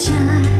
家。